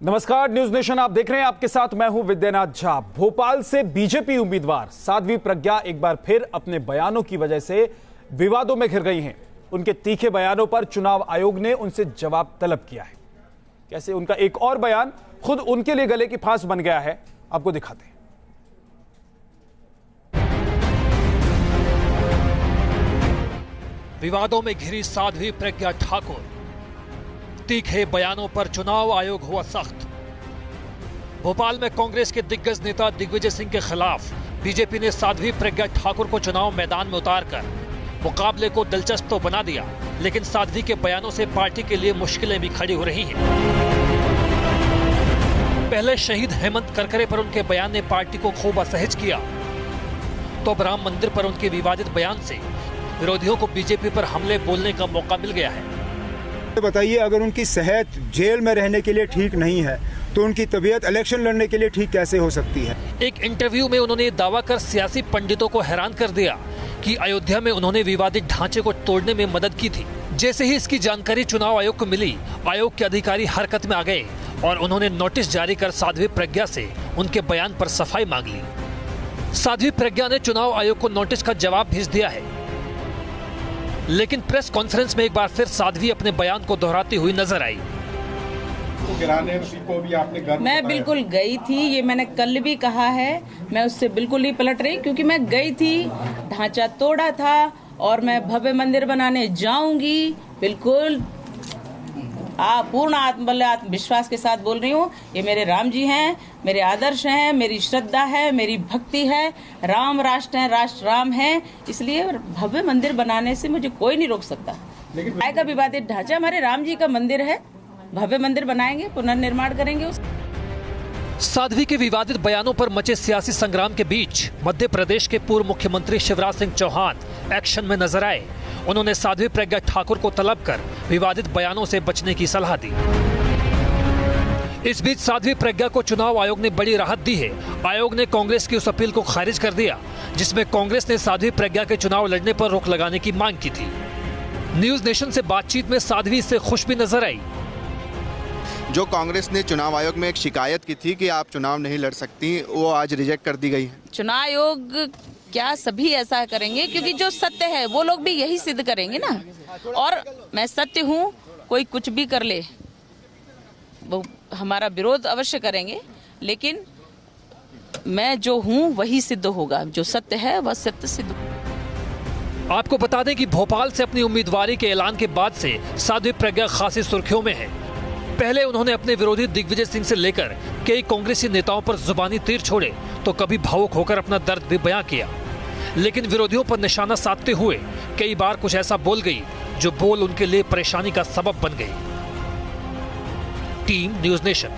नमस्कार news nation आप देख रहे हैं आपके साथ मैं हूँ विद्यानाथ झा। भोपाल से बीजेपी उम्मीदवार साध्वी प्रज्ञा एक बार फिर अपने बयानों की वजह से विवादों में घिर गई हैं। उनके तीखे बयानों पर चुनाव आयोग ने उनसे जवाब तलब किया है। कैसे? उनका एक और बयान खुद उनके लिए गले की फांस बन गया है। आपको दिखाते हैं। विवादों में घिरी साध्वी प्रज्ञा ठाकुर। तीखे बयानों पर चुनाव आयोग हुआ सख्त। भोपाल में कांग्रेस के दिग्गज नेता दिग्विजय सिंह के खिलाफ बीजेपी ने साध्वी प्रज्ञा ठाकुर को चुनाव मैदान में उतारकर मुकाबले को दिलचस्प तो बना दिया, लेकिन साध्वी के बयानों से पार्टी के लिए मुश्किलें भी खड़ी हो रही हैं। पहले शहीद हेमंत करकरे पर उनके बयान ने पार्टी को खूब असहज किया। तो राम मंदिर पर उनके विवादित बयान से विरोधियों को बीजेपी पर हमले बोलने का मौका मिल गया है। बताइए, अगर उनकी सेहत जेल में रहने के लिए ठीक नहीं है तो उनकी तबीयत इलेक्शन लड़ने के लिए ठीक कैसे हो सकती है? एक इंटरव्यू में उन्होंने दावा कर सियासी पंडितों को हैरान कर दिया कि अयोध्या में उन्होंने विवादित ढांचे को तोड़ने में मदद की थी। जैसे ही इसकी जानकारी चुनाव आयोग को मिली, आयोग के अधिकारी हरकत में आ गए और उन्होंने नोटिस जारी कर साध्वी प्रज्ञा से उनके बयान पर सफ़ाई मांग ली। साध्वी प्रज्ञा ने चुनाव आयोग को नोटिस का जवाब भेज दिया है। लेकिन प्रेस कॉन्फ्रेंस में एक बार फिर साध्वी अपने बयान को दोहराती हुई नज़र आई। को भी आपने घर मैं बिल्कुल गई थी ये मैंने कल भी कहा है मैं उससे बिल्कुल नहीं पलट रही क्योंकि मैं गई थी ढांचा तोड़ा था और मैं भव्य मंदिर बनाने जाऊँगी बिल्कुल आ, पूर्ण आत्मबल आत्मविश्वास के साथ बोल रही हूँ ये मेरे राम जी हैं मेरे आदर्श हैं मेरी श्रद्धा है मेरी भक्ति है राम राष्ट्र है राष्ट्र राम है इसलिए भव्य मंदिर बनाने से मुझे कोई नहीं रोक सकता। लेकिन का विवादित ढांचा हमारे राम जी का मंदिर है भव्य मंदिर बनाएँगे पुनर्निर्माण करेंगे उस साध्वी के विवादित बयानों पर मचे सियासी संग्राम के बीच मध्य प्रदेश के पूर्व मुख्यमंत्री शिवराज सिंह चौहान एक्शन में नज़र आए। उन्होंने साध्वी प्रज्ञा ठाकुर को तलब कर विवादित बयानों से बचने की सलाह दी। इस बीच साध्वी प्रज्ञा को चुनाव आयोग ने बड़ी राहत दी है। आयोग ने कांग्रेस की उस अपील को खारिज कर दिया जिसमें कांग्रेस ने साध्वी प्रज्ञा के चुनाव लड़ने पर रोक लगाने की मांग की थी। न्यूज़ नेशन से बातचीत में साध्वी इससे खुश भी नज़र आई। जो कांग्रेस ने चुनाव आयोग में एक शिकायत की थी कि आप चुनाव नहीं लड़ सकती वो आज रिजेक्ट कर दी गई है। चुनाव आयोग क्या सभी ऐसा करेंगे? क्योंकि जो सत्य है वो लोग भी यही सिद्ध करेंगे ना। और मैं सत्य हूँ कोई कुछ भी कर ले। वो हमारा विरोध अवश्य करेंगे, लेकिन मैं जो हूँ, वही सिद्ध होगा। जो सत्य है, वह सत्य सिद्ध आपको बता दें कि भोपाल से अपनी उम्मीदवारी के ऐलान के बाद से साध्वी प्रज्ञा खासी सुर्खियों में है। पहले उन्होंने अपने विरोधी दिग्विजय सिंह से लेकर कई कांग्रेसी नेताओं पर जुबानी तीर छोड़े तो कभी भावुक होकर अपना दर्द भी बयां किया। लेकिन विरोधियों पर निशाना साधते हुए कई बार कुछ ऐसा बोल गई, जो बोल उनके लिए परेशानी का सबब बन गई। Team News Nation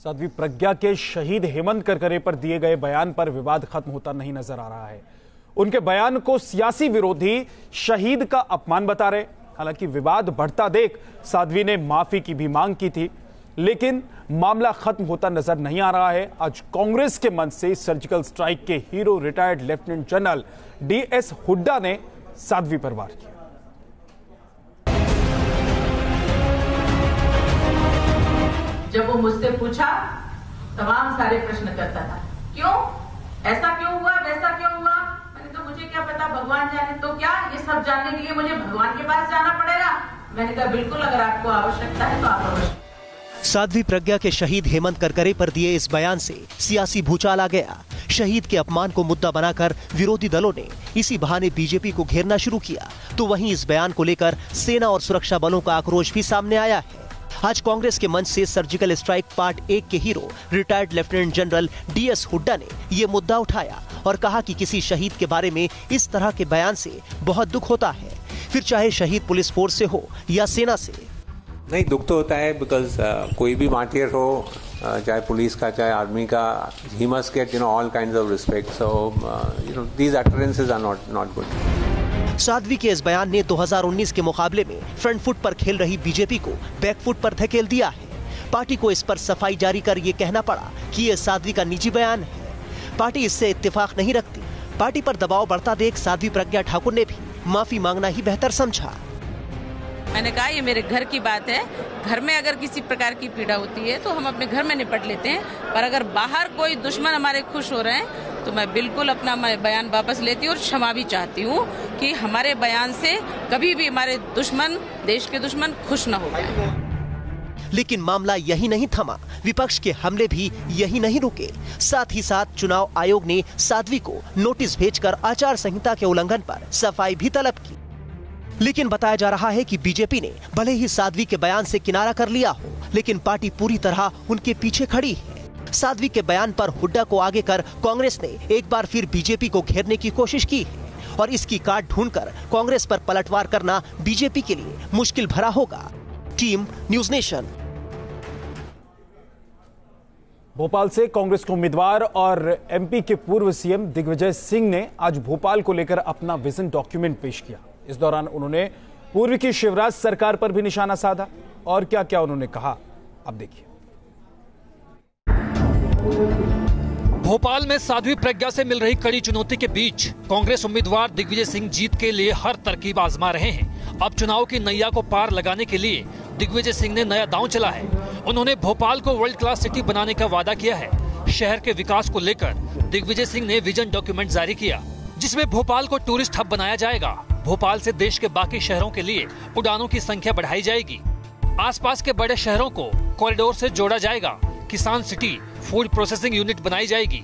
Sadhvi, Pragya के शहीद हेमंत करकरे पर दिए गए बयान पर विवाद खत्म होता नहीं नज़र आ रहा है। उनके बयान को सियासी विरोधी शहीद का अपमान बता रहे हालाँकि विवाद बढ़ता देख साध्वी ने माफ़ी की भी मांग की थी, लेकिन मामला खत्म होता नज़र नहीं आ रहा है। आज कांग्रेस के मंच से सर्जिकल स्ट्राइक के hero, retired lieutenant general DS Hooda ने साध्वी पर वार किया। जब वो मुझसे पूछा, तमाम सारे प्रश्न करता था। क्यों? ऐसा क्यों हुआ? वैसा क्यों हुआ? मैंने तो मुझे क्या पता भगवान जाने तो क्या ये सब जानने के लिए मुझे भगवान के पास जाना पड़ेगा? मैंने कहा, बिल्कुल, अगर आपको आवश्यकता है तो आप अवश्य साध्वी प्रज्ञा के शहीद हेमंत करकरे पर दिए इस बयान से सियासी भूचाल आ गया। शहीद के अपमान को मुद्दा बनाकर विरोधी दलों ने इसी बहाने बीजेपी को घेरना शुरू किया। तो वहीं इस बयान को लेकर सेना और सुरक्षा बलों का आक्रोश भी सामने आया है। आज कांग्रेस के मंच से सर्जिकल स्ट्राइक पार्ट एक के hero retired lieutenant general DS Hooda ने ये मुद्दा उठाया और कहा कि किसी शहीद के बारे में इस तरह के बयान से बहुत दुख होता है। फिर चाहे शहीद पुलिस फोर्स से हो या सेना से। नहीं दुख तो होता है बिकॉज़ uh, कोई भी मार्टियर हो uh, चाहे पुलिस का चाहे आर्मी का ही must get you know all kinds of respect so you know these utterances are not not good Sadhvi के इस बयान ने 2019 के मुकाबले में फ्रंट फुट पर खेल रही बीजेपी को बैक फुट पर धकेल दिया है। पार्टी को इस पर सफ़ाई जारी कर ये कहना पड़ा कि ये साध्वी का निजी बयान है। पार्टी इससे इत्तेफाक नहीं रखती। पार्टी पर दबाव बढ़ता देख साध्वी प्रज्ञा ठाकुर ने भी माफ़ी मांगना ही बेहतर समझा। मैंने कहा, ये मेरे घर की बात है। घर में अगर किसी प्रकार की पीड़ा होती है तो हम अपने घर में निपट लेते हैं। पर अगर बाहर कोई दुश्मन हमारे खुश हो रहे हैं तो मैं बिल्कुल अपना बयान वापस लेती हूँ और क्षमा भी चाहती हूँ। कि हमारे बयान से कभी भी हमारे दुश्मन, देश के दुश्मन खुश न हो गए लेकिन मामला यही नहीं थमा। विपक्ष के हमले भी यही नहीं रुके। साथ ही साथ चुनाव आयोग ने साध्वी को नोटिस भेजकर आचार संहिता के उल्लंघन पर सफ़ाई भी तलब की। लेकिन बताया जा रहा है कि बीजेपी ने भले ही साध्वी के बयान से किनारा कर लिया हो, लेकिन पार्टी पूरी तरह उनके पीछे खड़ी है। साध्वी के बयान पर हुड्डा को आगे कर कांग्रेस ने एक बार फिर बीजेपी को घेरने की कोशिश की है। और इसकी काट ढूंढकर कांग्रेस पर पलटवार करना बीजेपी के लिए मुश्किल भरा होगा। Team, News nation. भोपाल से कांग्रेस के उम्मीदवार और एमपी के पूर्व सीएम दिग्विजय सिंह ने आज भोपाल को लेकर अपना विजन डॉक्यूमेंट पेश किया। इस दौरान उन्होंने पूर्व की शिवराज सरकार पर भी निशाना साधा और क्या क्या उन्होंने कहा, अब देखिए। भोपाल में साध्वी प्रज्ञा से मिल रही कड़ी चुनौती के बीच कांग्रेस उम्मीदवार दिग्विजय सिंह जीत के लिए हर तरकीब आजमा रहे हैं। अब चुनाव की नैया को पार लगाने के लिए दिग्विजय सिंह ने नया दांव चला है। उन्होंने भोपाल को वर्ल्ड क्लास सिटी बनाने का वादा किया है। शहर के विकास को लेकर दिग्विजय सिंह ने विजन डॉक्यूमेंट जारी किया, जिसमें भोपाल को टूरिस्ट हब बनाया जाएगा। भोपाल से देश के बाकी शहरों के लिए उड़ानों की संख्या बढ़ाई जाएगी। आसपास के बड़े शहरों को कॉरिडोर से जोड़ा जाएगा। किसान सिटी फ़ूड प्रोसेसिंग यूनिट बनाई जाएगी।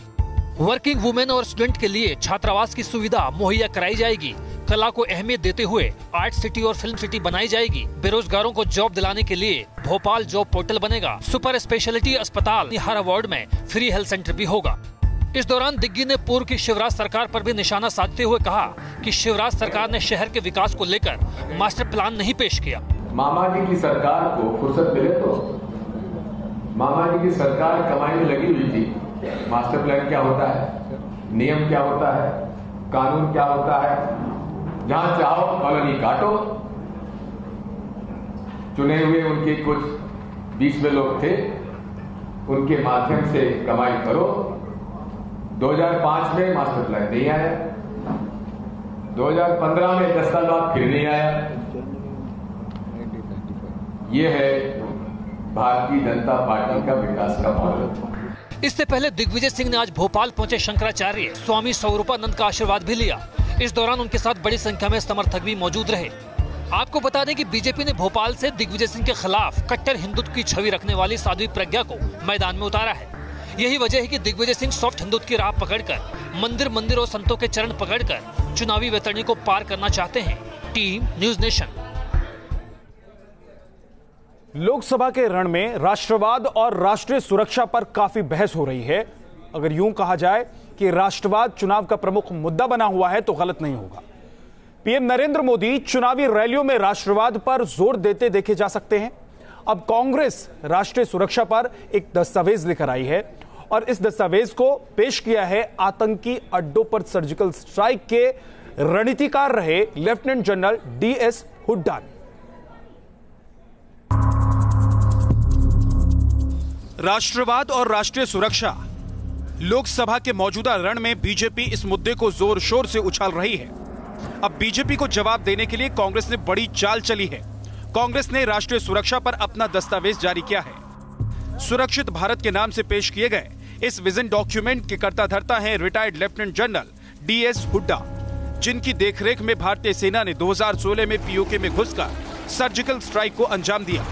वर्किंग वुमेन और स्टूडेंट के लिए छात्रावास की सुविधा मुहैया कराई जाएगी। कला को अहमियत देते हुए आर्ट सिटी और फ़िल्म सिटी बनाई जाएगी। बेरोजगारों को जॉब दिलाने के लिए भोपाल जॉब पोर्टल बनेगा। सुपर स्पेशलिटी अस्पताल हर अवार्ड में फ्री हेल्थ सेंटर भी होगा। इस दौरान दिग्गी ने पूर्व की शिवराज सरकार पर भी निशाना साधते हुए कहा कि शिवराज सरकार ने शहर के विकास को लेकर मास्टर प्लान नहीं पेश किया। मामा जी की सरकार को फुर्सत मिले तो मामा जी की सरकार कमाई में लगी हुई थी। मास्टर प्लान क्या होता है? नियम क्या होता है? कानून क्या होता है? जहाँ चाहो, कॉलोनी काटो। चुने हुए उनके कुछ में लोग थे। उनके माध्यम से कमाई करो। 2005 में मास्टर प्लान नहीं आया। 2015 में दस साल बाद फिर नहीं आया। ये है भारतीय जनता पार्टी का विकास का मॉडल। इससे पहले दिग्विजय सिंह ने आज भोपाल पहुँचे शंकराचार्य। स्वामी स्वरूपानंद का आशीर्वाद भी लिया। इस दौरान उनके साथ बड़ी संख्या में समर्थक भी मौजूद रहे। आपको बता दें कि बीजेपी ने भोपाल से दिग्विजय सिंह के खिलाफ कट्टर हिंदुत्व की छवि रखने वाली साध्वी प्रज्ञा को मैदान में उतारा है। यही वजह है कि दिग्विजय सिंह सॉफ्ट हिंदुत्व की राह पकड़कर मंदिर मंदिर और संतों के चरण पकड़कर चुनावी वैतरणी को पार करना चाहते हैं। Team, News nation. लोकसभा के रण में राष्ट्रवाद और राष्ट्रीय सुरक्षा पर काफ़ी बहस हो रही है। अगर यूँ कहा जाए कि राष्ट्रवाद चुनाव का प्रमुख मुद्दा बना हुआ है तो गलत नहीं होगा। पीएम नरेंद्र मोदी चुनावी रैलियों में राष्ट्रवाद पर ज़ोर देते देखे जा सकते हैं। अब कांग्रेस राष्ट्रीय सुरक्षा पर एक दस्तावेज़ लेकर आई है और इस दस्तावेज़ को पेश किया है आतंकी अड्डों पर सर्जिकल स्ट्राइक के रणनीतिकार रहे लेफ्टिनेंट जनरल डीएस हुड्डा ने। राष्ट्रवाद और राष्ट्रीय सुरक्षा। लोकसभा के मौजूदा रण में बीजेपी इस मुद्दे को ज़ोर शोर से उछाल रही है। अब बीजेपी को जवाब देने के लिए कांग्रेस ने बड़ी चाल चली है। कांग्रेस ने राष्ट्रीय सुरक्षा पर अपना दस्तावेज़ जारी किया है। सुरक्षित भारत के नाम से पेश किए गए इस विजन डॉक्यूमेंट के कर्ता धरता है retired lieutenant general D S Hooda, जिनकी देखरेख में भारतीय सेना ने 2016 में पीओके में घुसकर सर्जिकल स्ट्राइक को अंजाम दिया।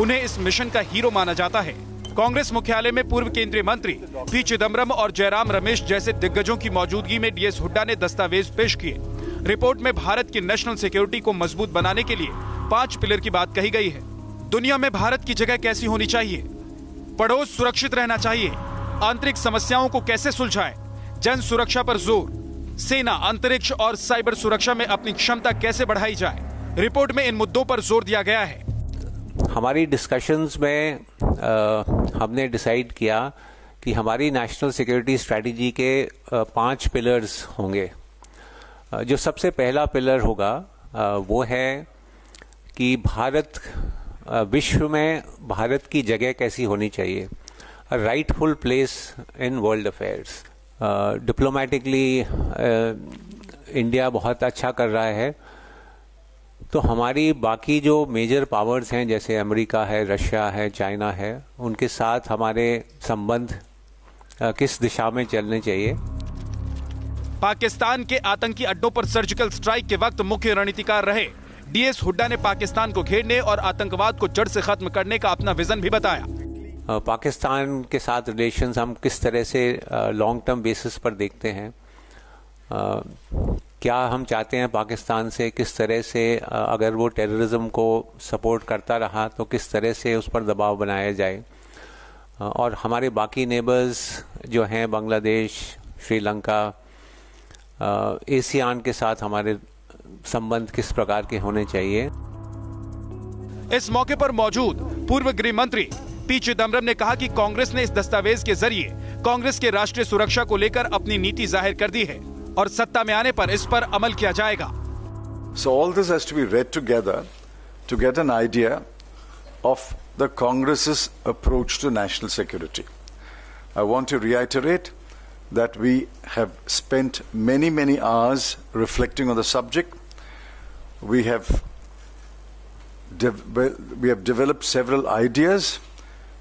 उन्हें इस मिशन का हीरो माना जाता है। कांग्रेस मुख्यालय में पूर्व केंद्रीय मंत्री पी चिदम्बरम और जयराम रमेश जैसे दिग्गजों की मौजूदगी में डीएस हुड्डा ने दस्तावेज़ पेश किए। रिपोर्ट में भारत की नेशनल सिक्योरिटी को मज़बूत बनाने के लिए पाँच पिलर की बात कही गई है। दुनिया में भारत की जगह कैसी होनी चाहिए? पड़ोस सुरक्षित रहना चाहिए। आंतरिक समस्याओं को कैसे सुलझाए? जन सुरक्षा पर ज़ोर। सेना, अंतरिक्ष और साइबर सुरक्षा में अपनी क्षमता कैसे बढ़ाई जाए? रिपोर्ट में इन मुद्दों पर ज़ोर दिया गया है। हमारी डिस्कशंस में आ, हमने डिसाइड किया कि हमारी नेशनल सिक्योरिटी स्ट्रेटजी के पाँच पिलर्स होंगे। जो सबसे पहला पिलर होगा वो है कि भारत विश्व में भारत की जगह कैसी होनी चाहिए। Rightful place in world affairs diplomatically India बहुत अच्छा कर रहा है। तो हमारी बाकी जो मेजर पावर्स हैं जैसे अमेरिका है रशिया है चाइना है उनके साथ हमारे संबंध किस दिशा में चलने चाहिए? पाकिस्तान के आतंकी अड्डों पर सर्जिकल स्ट्राइक के वक्त मुख्य रणनीतिकार रहे। डीएस हुड्डा ने पाकिस्तान को घेरने और आतंकवाद को जड़ से खत्म करने का अपना विजन भी बताया। पाकिस्तान के साथ रिलेशंस हम किस तरह से लॉन्ग टर्म बेसिस पर देखते हैं? क्या हम चाहते हैं पाकिस्तान से किस तरह से अगर वो टेररिज्म को सपोर्ट करता रहा तो किस तरह से उस पर दबाव बनाया जाए? और हमारे बाकी नेबर्स जो हैं, बांग्लादेश, श्रीलंका एशियान के साथ हमारे संबंध किस प्रकार के होने चाहिए? इस मौके पर मौजूद पूर्व गृह मंत्री पी चिदम्बरम ने कहा कि कांग्रेस ने इस दस्तावेज़ के ज़रिए कांग्रेस के राष्ट्रीय सुरक्षा को लेकर अपनी नीति ज़ाहिर कर दी है। और सत्ता में आने पर इस पर अमल किया जाएगा। So all this has to be read together to get an idea of the Congress approach to national security I want to reiterate that we have spent many many hours reflecting on the subject we have we have developed several ideas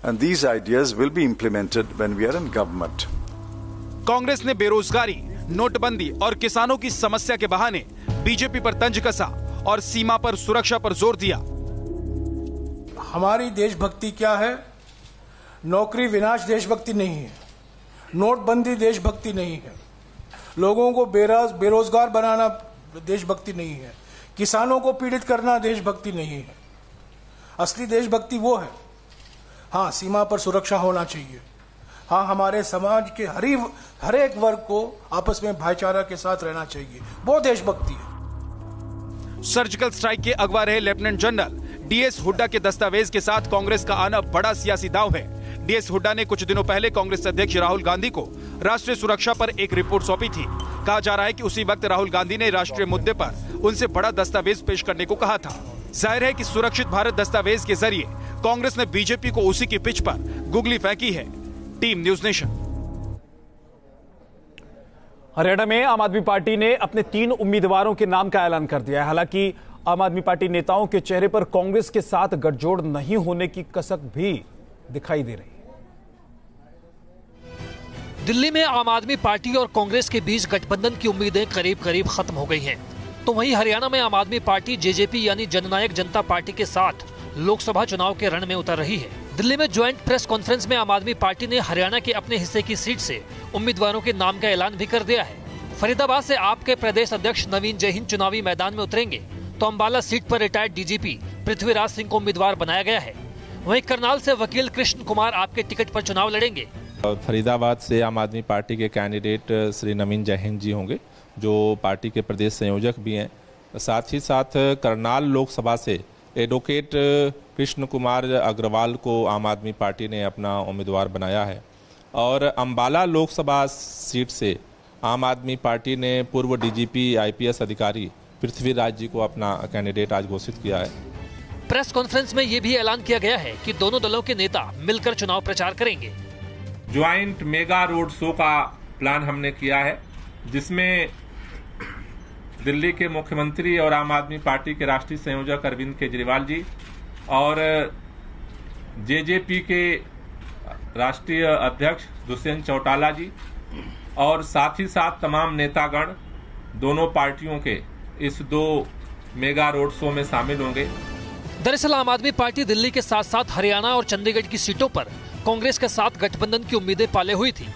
and these ideas will be implemented when we are in government. Congress ने बेरोजगारी नोटबंदी और किसानों की समस्या के बहाने BJP पर तंज कसा और सीमा पर सुरक्षा पर ज़ोर दिया। हमारी देशभक्ति क्या है? नौकरी विनाश देशभक्ति नहीं है। नोटबंदी देशभक्ति नहीं है। लोगों को बेराज, बेरोजगार बनाना देशभक्ति नहीं है। किसानों को पीड़ित करना देशभक्ति नहीं है। असली देशभक्ति वो है। हाँ सीमा पर सुरक्षा होना चाहिए। हाँ हमारे समाज के हरी हर एक वर्ग को आपस में भाईचारा के साथ रहना चाहिए। वो देशभक्ति है। सर्जिकल स्ट्राइक के अगवा रहे लेफ्टिनेंट जनरल डीएस हुड्डा के दस्तावेज़ के साथ कांग्रेस का आना बड़ा सियासी दाव है। डीएस हुड्डा ने कुछ दिनों पहले कांग्रेस अध्यक्ष राहुल गांधी को राष्ट्रीय सुरक्षा पर एक रिपोर्ट सौंपी थी। कहा जा रहा है कि उसी वक्त राहुल गांधी ने राष्ट्रीय मुद्दे पर उनसे बड़ा दस्तावेज़ पेश करने को कहा था। ज़ाहिर है कि सुरक्षित भारत दस्तावेज़ के ज़रिए कांग्रेस ने बीजेपी को उसी की पिच पर गुगली फेंकी है। Team, News nation. हरियाणा में आम आदमी पार्टी ने अपने तीन उम्मीदवारों के नाम का ऐलान कर दिया है। हालाँकि आम आदमी पार्टी नेताओं के चेहरे पर कांग्रेस के साथ गठजोड़ नहीं होने की कसक भी दिखाई दे रही दिल्ली में आम आदमी पार्टी और कांग्रेस के बीच गठबंधन की उम्मीदें करीब करीब खत्म हो गई हैं। तो वहीं हरियाणा में आम आदमी पार्टी, जेजेपी यानी जननायक जनता पार्टी के साथ लोकसभा चुनाव के रण में उतर रही है। दिल्ली में ज्वाइंट प्रेस कॉन्फ्रेंस में आम आदमी पार्टी ने हरियाणा के अपने हिस्से की सीट से उम्मीदवारों के नाम का ऐलान भी कर दिया है। फरीदाबाद से आपके प्रदेश अध्यक्ष नवीन जयहिंद चुनावी मैदान में उतरेंगे। तो अम्बाला सीट पर रिटायर्ड डीजीपी पृथ्वीराज सिंह को उम्मीदवार बनाया गया है। वहीं करनाल से वकील कृष्ण कुमार आपके टिकट पर चुनाव लड़ेंगे। फरीदाबाद से आम आदमी पार्टी के कैंडिडेट, श्री नवीन जयहिंद जी होंगे, जो पार्टी के प्रदेश संयोजक भी हैं। साथ ही साथ करनाल लोकसभा से एडवोकेट कृष्ण कुमार अग्रवाल को आम आदमी पार्टी ने अपना उम्मीदवार बनाया है। और अंबाला लोकसभा सीट से आम आदमी पार्टी ने पूर्व डीजीपी आईपीएस अधिकारी पृथ्वीराज जी को अपना कैंडिडेट आज घोषित किया है। प्रेस कॉन्फ्रेंस में ये भी ऐलान किया गया है कि दोनों दलों के नेता मिलकर चुनाव प्रचार करेंगे। ज्वाइंट मेगा रोड शो का प्लान हमने किया है जिसमें दिल्ली के मुख्यमंत्री और आम आदमी पार्टी के राष्ट्रीय संयोजक अरविंद केजरीवाल जी और जेजेपी के राष्ट्रीय अध्यक्ष दुष्यंत चौटाला जी और साथ ही साथ तमाम नेतागण दोनों पार्टियों के इस दो मेगा रोड शो में शामिल होंगे। दरअसल आम आदमी पार्टी दिल्ली के साथ साथ हरियाणा और चंडीगढ़ की सीटों पर कांग्रेस के साथ गठबंधन की उम्मीदें पाले हुई थी।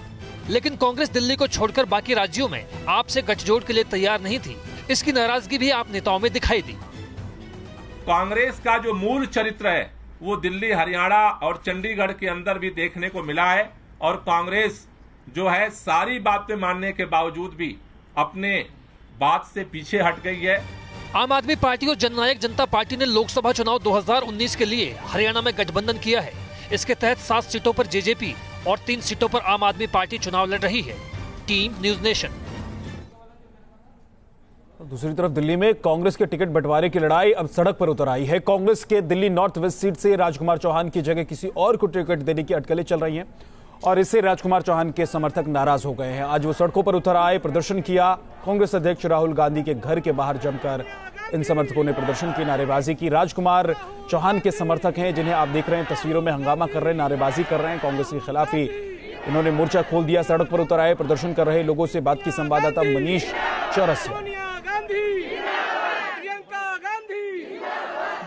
लेकिन कांग्रेस दिल्ली को छोड़कर बाकी राज्यों में आपसे गठजोड़ के लिए तैयार नहीं थी। इसकी नाराज़गी भी आप नेताओं में दिखाई दी। कांग्रेस का जो मूल चरित्र है वो दिल्ली हरियाणा और चंडीगढ़ के अंदर भी देखने को मिला है और कांग्रेस जो है सारी बातें मानने के बावजूद भी अपने बात से पीछे हट गई है। आम आदमी पार्टी और जननायक जनता पार्टी ने लोकसभा चुनाव 2019 के लिए हरियाणा में गठबंधन किया है। इसके तहत सात सीटों पर जेजेपी और तीन सीटों पर आम आदमी पार्टी चुनाव लड़ रही है। Team News Nation. दूसरी तरफ़ दिल्ली में कांग्रेस के टिकट बंटवारे की लड़ाई अब सड़क पर उतर आई है। कांग्रेस के दिल्ली नॉर्थ वेस्ट सीट से राजकुमार चौहान की जगह किसी और को टिकट देने की अटकलें चल रही हैं और इससे राजकुमार चौहान के समर्थक नाराज़ हो गए हैं। आज वो सड़कों पर उतर आए, प्रदर्शन किया। कांग्रेस अध्यक्ष राहुल गांधी के घर के बाहर जमकर इन समर्थकों ने प्रदर्शन की, नारेबाजी की। राजकुमार चौहान के समर्थक हैं, जिन्हें आप देख रहे हैं, तस्वीरों में हंगामा कर रहे हैं, नारेबाजी कर रहे हैं। कांग्रेस के खिलाफ ही इन्होंने मोर्चा खोल दिया, सड़क पर उतर आए, प्रदर्शन कर रहे लोगों से बात की। संवाददाता मनीष चौरसिया।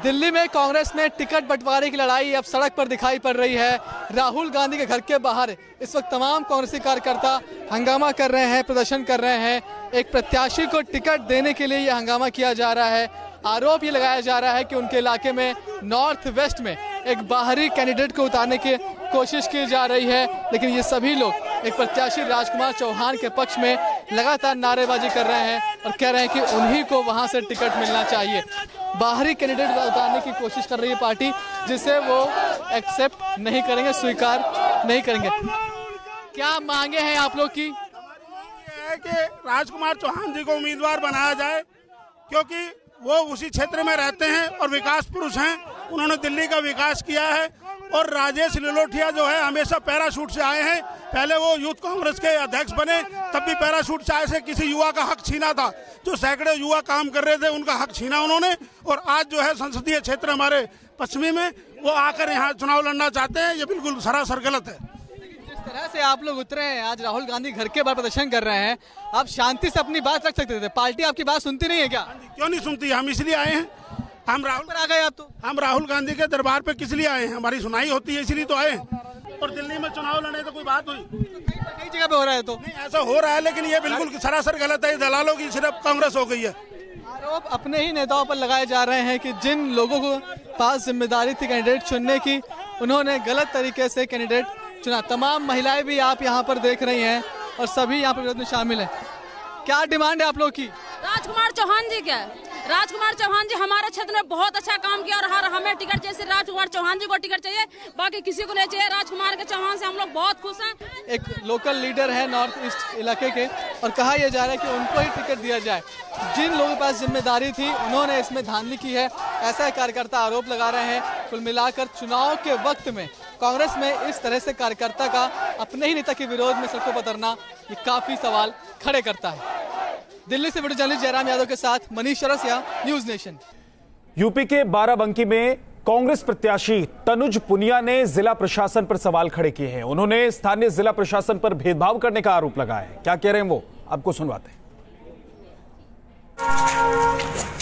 दिल्ली में कांग्रेस में टिकट बंटवारे की लड़ाई अब सड़क पर दिखाई पड़ रही है। राहुल गांधी के घर के बाहर इस वक्त तमाम कांग्रेसी कार्यकर्ता हंगामा कर रहे हैं, प्रदर्शन कर रहे हैं। एक प्रत्याशी को टिकट देने के लिए यह हंगामा किया जा रहा है। आरोप ये लगाया जा रहा है कि उनके इलाके में नॉर्थ वेस्ट में एक बाहरी कैंडिडेट को उतारने की कोशिश की जा रही है, लेकिन ये सभी लोग एक प्रत्याशी राजकुमार चौहान के पक्ष में लगातार नारेबाजी कर रहे हैं और कह रहे हैं कि उन्हीं को वहाँ से टिकट मिलना चाहिए। बाहरी कैंडिडेट उतारने की कोशिश कर रही है पार्टी, जिसे वो एक्सेप्ट नहीं करेंगे, स्वीकार नहीं करेंगे। क्या मांगे हैं आप लोग की? है कि राजकुमार चौहान जी को उम्मीदवार बनाया जाए, क्योंकि वो उसी क्षेत्र में रहते हैं और विकास पुरुष हैं। उन्होंने दिल्ली का विकास किया है और राजेश लिलोठिया जो है हमेशा पैराशूट से आए हैं। पहले वो यूथ कांग्रेस के अध्यक्ष बने तब भी पैराशूट से आए से किसी युवा का हक छीना था। जो सैकड़े युवा काम कर रहे थे उनका हक छीना उन्होंने। और आज जो है संसदीय क्षेत्र हमारे पश्चिमी में वो आकर यहाँ चुनाव लड़ना चाहते हैं। ये बिल्कुल सरासर गलत है। जिस तरह से आप लोग उतरे हैं आज राहुल गांधी घर के बाहर प्रदर्शन कर रहे हैं आप शांति से अपनी बात रख सकते थे। पार्टी आपकी बात सुनती नहीं है क्या? क्यों नहीं सुनती? हम इसलिए आए हैं हम राहुल पर आ गए आप तो। हम राहुल गांधी के दरबार पे किस लिए आए हैं? हमारी सुनाई होती है इसलिए तो आए हैं। और दिल्ली में चुनाव लड़ने तो कोई बात हुई? कई जगह पे हो रहा है तो। नहीं ऐसा हो रहा है लेकिन ये बिल्कुल सरासर गलत है। दलालों की सिर्फ़ कांग्रेस हो गई है। आरोप अपने ही नेताओं पर लगाए जा रहे हैं कि जिन लोगों को पास ज़िम्मेदारी थी कैंडिडेट चुनने की उन्होंने गलत तरीके से कैंडिडेट चुना। तमाम महिलाएँ भी आप यहाँ पर देख रही हैं और सभी यहाँ पर विरोध में शामिल हैं। क्या डिमांड है आप लोग की? राजकुमार चौहान जी क्या राजकुमार चौहान जी हमारे क्षेत्र में बहुत अच्छा काम किया और हर हमें टिकट जैसे राजकुमार चौहान जी को टिकट चाहिए बाकी किसी को नहीं चाहिए। राजकुमार के चौहान से हम लोग बहुत खुश हैं। एक लोकल लीडर है नॉर्थ ईस्ट इलाके के और कहा यह जा रहा है कि उनको ही टिकट दिया जाए। जिन लोगों के पास ज़िम्मेदारी थी उन्होंने इसमें धांधली की है। ऐसा कार्यकर्ता आरोप लगा रहे हैं कुल मिलाकर चुनाव के वक्त में। कांग्रेस में इस तरह से कार्यकर्ता का अपने ही नेता के विरोध में सड़कों पर ये काफ़ी सवाल खड़े करता है। दिल्ली से वीडियो जर्नलिस्ट जयराम यादव के साथ Manish Chaurasia News Nation. UP के बाराबंकी में कांग्रेस प्रत्याशी तनुज पुनिया ने जिला प्रशासन पर सवाल खड़े किए हैं। उन्होंने स्थानीय जिला प्रशासन पर भेदभाव करने का आरोप लगाया है। क्या कह रहे हैं वो? आपको सुनवाते हैं।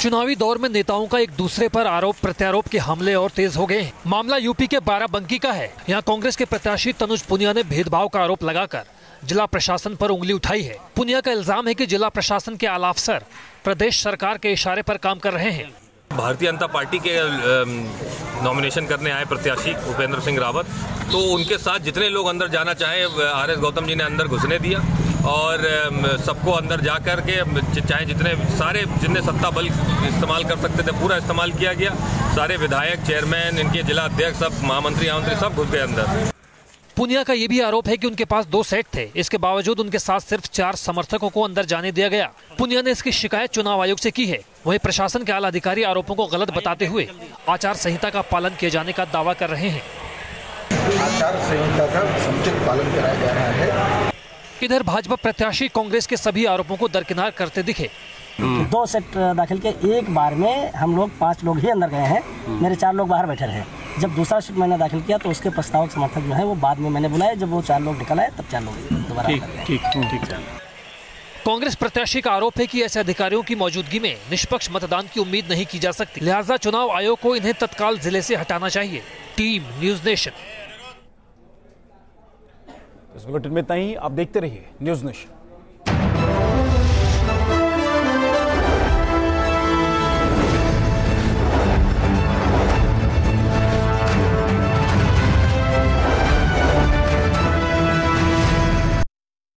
चुनावी दौर में नेताओं का एक दूसरे पर आरोप, प्रत्यारोप के हमले और तेज हो गए। हैं मामला यूपी के बाराबंकी का है। यहाँ कांग्रेस के प्रत्याशी तनुज पुनिया ने भेदभाव का आरोप लगाकर जिला प्रशासन पर उंगली उठाई है। पुनिया का इल्ज़ाम है कि जिला प्रशासन के आला अफसर प्रदेश सरकार के इशारे पर काम कर रहे हैं। भारतीय जनता पार्टी के नॉमिनेशन करने आए प्रत्याशी उपेंद्र सिंह रावत। तो उनके साथ जितने लोग अंदर जाना चाहे, आर एस गौतम जी ने अंदर घुसने दिया और सबको अंदर जा कर के चाहे जितने, सारे जितने सत्ता बल इस्तेमाल कर सकते थे, पूरा इस्तेमाल किया गया। सारे विधायक चेयरमैन इनके जिला अध्यक्ष, सब महामंत्री महामंत्री सब घुस गए अंदर। पुनिया का ये भी आरोप है कि उनके पास दो सेट थे। इसके बावजूद उनके साथ सिर्फ़ चार समर्थकों को अंदर जाने दिया गया। पुनिया ने इसकी शिकायत चुनाव आयोग से की है। वहीं प्रशासन के आला अधिकारी आरोपों को गलत बताते हुए आचार संहिता का पालन किए जाने का दावा कर रहे हैं। आचार संहिता का समुचित पालन कराया जा रहा है। इधर भाजपा प्रत्याशी कांग्रेस के सभी आरोपों को दरकिनार करते दिखे। दो सेट दाखिल के एक बार में हम लोग पाँच लोग ही अंदर गए हैं। मेरे चार लोग बाहर बैठे रहे। जब दूसरा सेट मैंने दाखिल किया तो उसके प्रस्तावक समर्थक जो है वो बाद में मैंने बुलाया। जब वो चार लोग निकल आए तब चार लोग दोबारा ठीक ठीक। कांग्रेस प्रत्याशी का आरोप है कि ऐसे अधिकारियों की मौजूदगी में निष्पक्ष मतदान की उम्मीद नहीं की जा सकती। लिहाजा चुनाव आयोग को इन्हें तत्काल ज़िले से हटाना चाहिए। Team News Nation. इस बुलेटिन में इतना ही। आप देखते रहिए न्यूज़ नेशन।